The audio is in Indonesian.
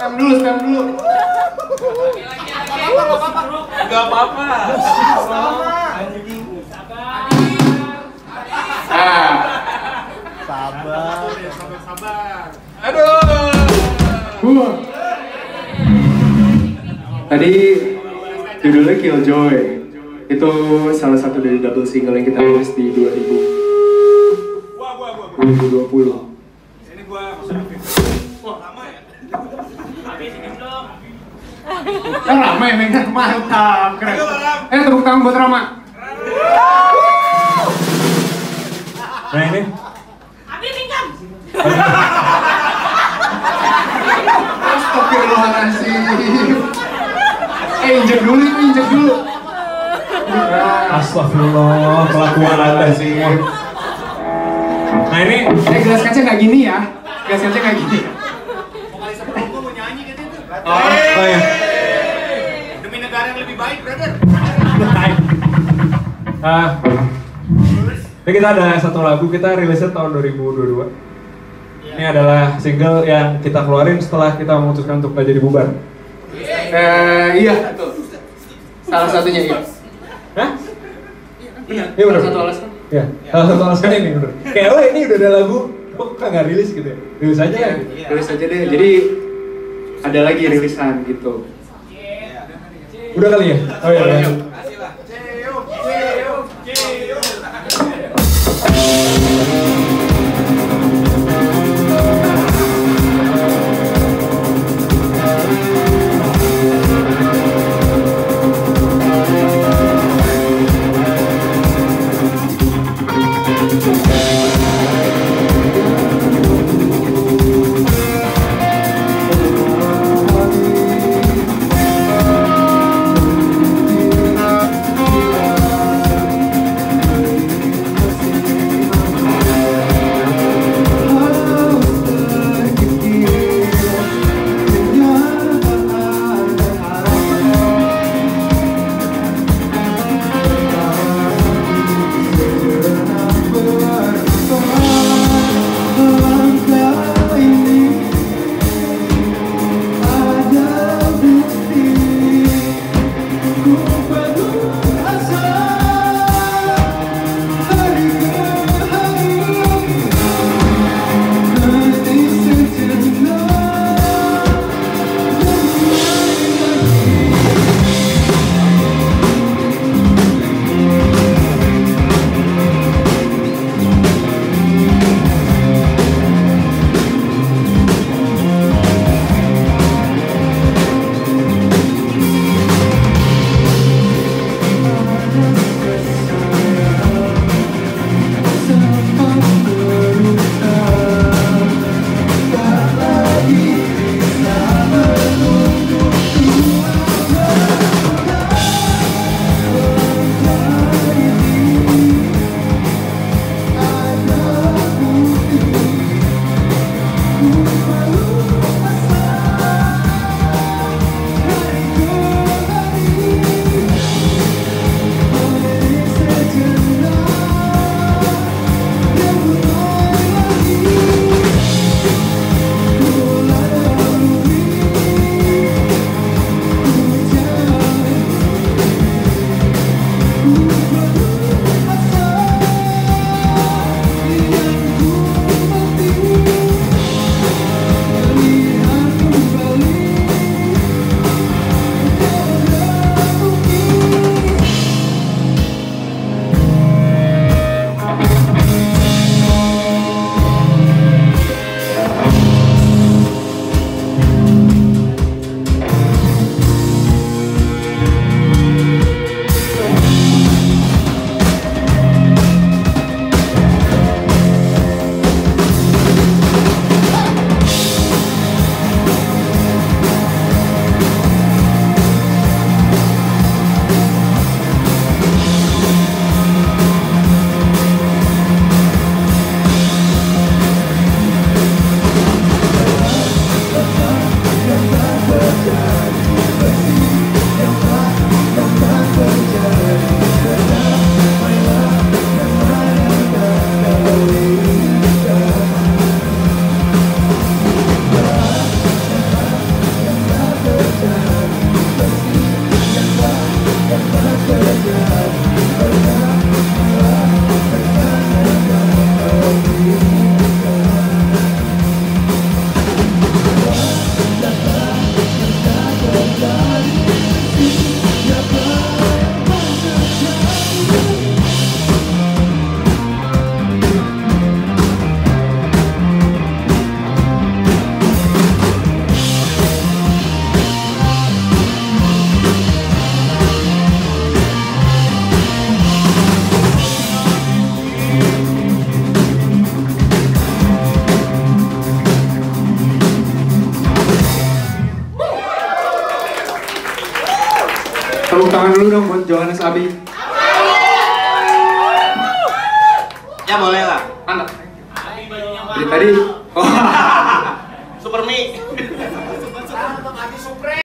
Spam dulu, spam dulu. Gak apa-apa. Ah, Sabar. Aduh. Tadi judulnya Killjoy. Itu salah satu dari double single yang kita rilis di 2000 Gua gua gua. 2020. Ini gua Wah, lama ya? Kan Rama yang megang mantap, keren. Eh tepuk tangan buat Rama. Nah ini Abi pinjam. Astagfirullahaladzim. Eh injek dulu, injek dulu. Astagfirullah kelakuan anda sih. Nah ini eh gelas kaca nggak gini ya? Gelas kaca nggak gini. Gua mau nyanyi gitu itu. Oh, oh ya. Demi negara yang lebih baik, brother. Ah, ini kita ada satu lagu kita rilisnya tahun 2022. Ini adalah single yang kita keluarin setelah kita memutuskan untuk gak jadi bubar. Eh iya. Salah satunya iya. Hah? Iya, Iya benar. Salah satu alasan. Ya, salah satu alasan ini bener. Kayak oh ini udah ada lagu, kok nggak rilis gitu ya? Rilis aja Iya, ya. rilis aja deh. Jadi ada lagi rilisan gitu. Udah kali ya? Oh iya. iya. Johannes Abi. Ya boleh lah. Anak. Dari tadi. Oh. Super Mi.